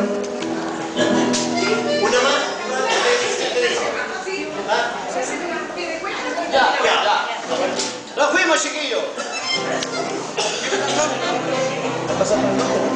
más. Una más, una más, tres. Ya, ya, ya. Nos fuimos, chiquillos. ¿Qué?